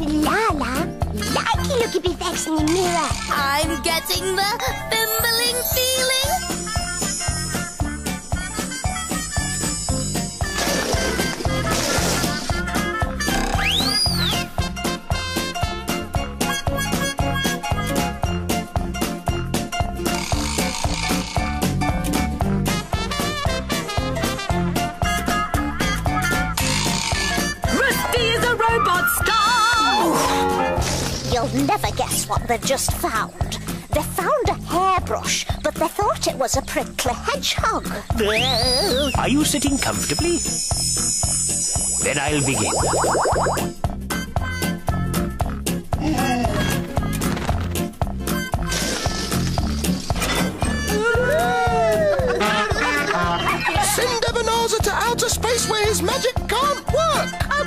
Lala, like you look at me vex in the mirror. I'm getting the bimbling feeling You'll never guess what they've just found. They found a hairbrush, but they thought it was a prickly hedgehog. Are you sitting comfortably? Then I'll begin. Send Ebenezer to outer space where his magic can't work.